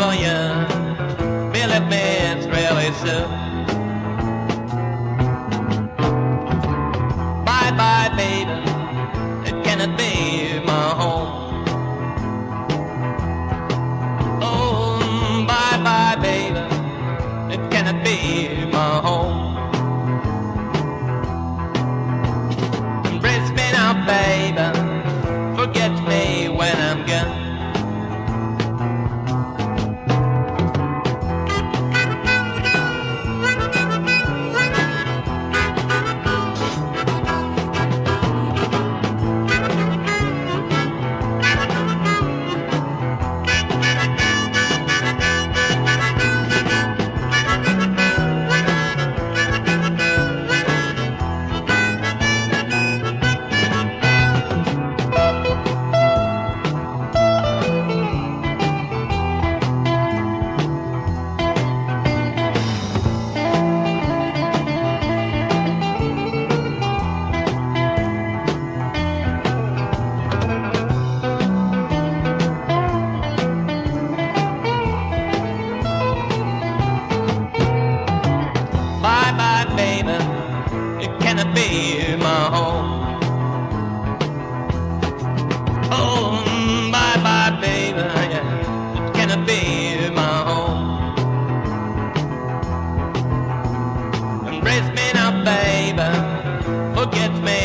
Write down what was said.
for you. Believe me, it's really soon. Bye bye, baby. It cannot be. to be my home. Oh, bye bye, baby, yeah. It's gonna be my home. Embrace me now, baby. Forget me.